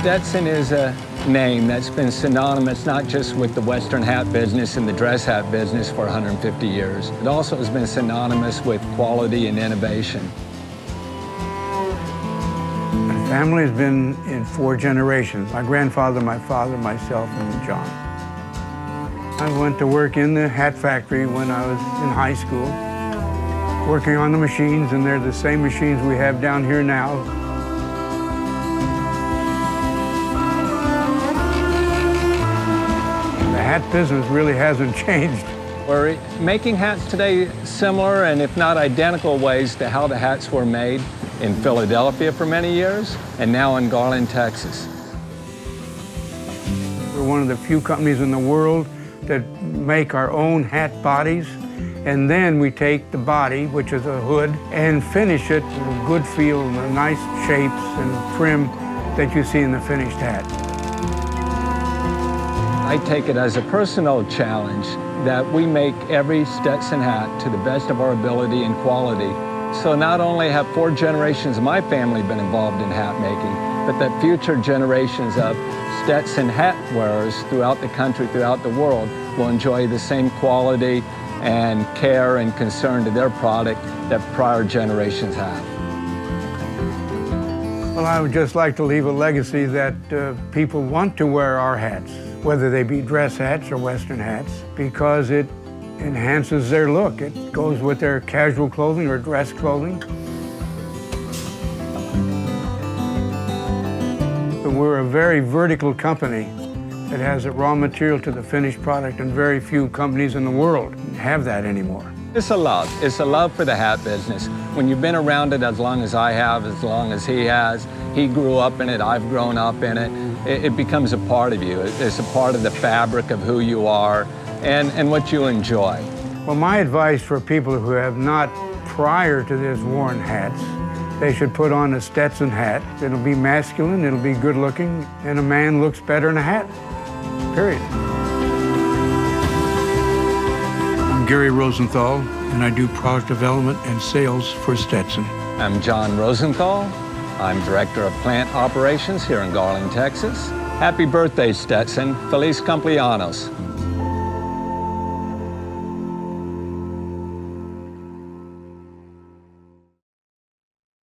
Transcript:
Stetson is a name that's been synonymous not just with the Western hat business and the dress hat business for 150 years. It also has been synonymous with quality and innovation. My family has been in four generations. My grandfather, my father, myself, and John. I went to work in the hat factory when I was in high school, working on the machines, and they're the same machines we have down here now. Hat business really hasn't changed. We're making hats today similar and if not identical ways to how the hats were made in Philadelphia for many years and now in Garland, Texas. We're one of the few companies in the world that make our own hat bodies and then we take the body, which is a hood, and finish it with a good feel and the nice shapes and trim that you see in the finished hat. I take it as a personal challenge that we make every Stetson hat to the best of our ability and quality. So not only have four generations of my family been involved in hat making, but that future generations of Stetson hat wearers throughout the country, throughout the world, will enjoy the same quality and care and concern to their product that prior generations have. Well, I would just like to leave a legacy that uh, people want to wear our hats whether they be dress hats or Western hats, because it enhances their look. It goes with their casual clothing or dress clothing. But we're a very vertical company that has a raw material to the finished product, and very few companies in the world have that anymore. It's a love. It's a love for the hat business. When you've been around it as long as I have, as long as he has, he grew up in it, I've grown up in it, it, it becomes a part of you. It's a part of the fabric of who you are and, and what you enjoy. Well, my advice for people who have not, prior to this, worn hats, they should put on a Stetson hat. It'll be masculine, it'll be good looking, and a man looks better in a hat, period. Gary Rosenthal, and I do product development and sales for Stetson. I'm John Rosenthal. I'm Director of Plant Operations here in Garland, Texas. Happy birthday, Stetson. Feliz cumpleaños.